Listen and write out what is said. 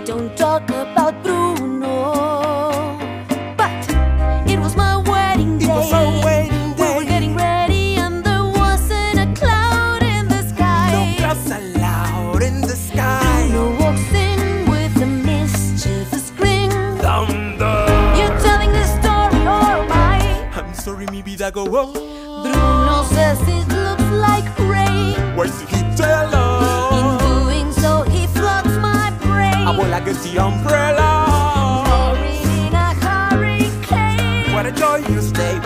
we don't talk about Bruno. But it was my wedding day. It was our wedding We were getting ready, and there wasn't a cloud in the sky. No clouds allowed in the sky. Bruno walks in with a mischievous grin. Thunder. You're telling this story, oh or am I? I'm sorry, maybe that go wrong. Bruno says it looks like rain. Should he I would like to see umbrella. Pouring in a hurricane. What a joy you stay.